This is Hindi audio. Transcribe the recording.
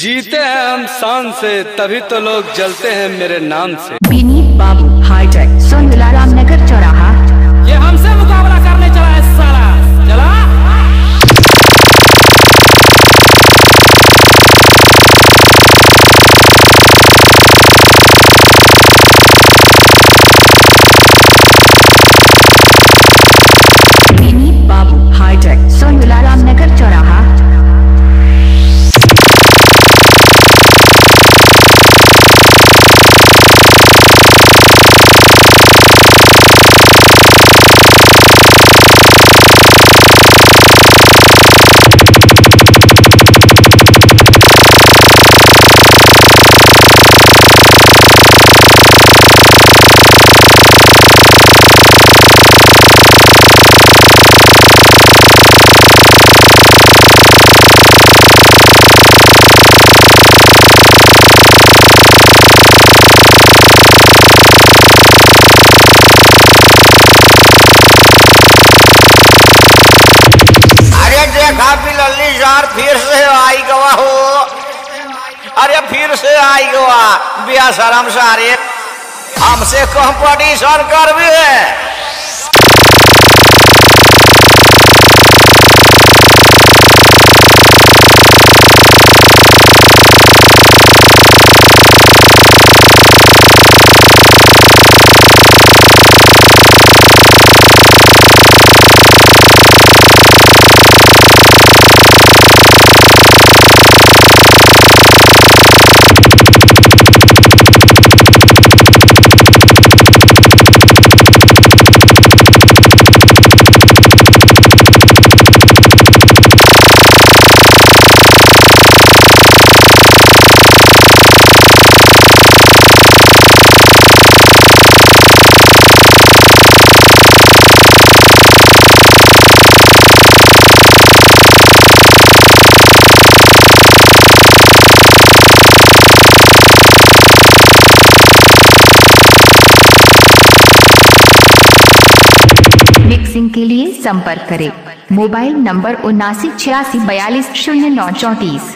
जीते हैं हम शान से तभी तो लोग जलते हैं मेरे नाम से। विनीत बाबू हाईटेक सोनला रामनगर चौराहा ये हमसे मुकाबला करने बिलल्ली फिर से आई गवा हो। अरे फिर से आई गवा बिया शर्म सारे। हमसे कंपटीशन कर भी है। के लिए संपर्क करें। मोबाइल नंबर उन्नासी छियासी बयालीस शून्य नौ चौंतीस।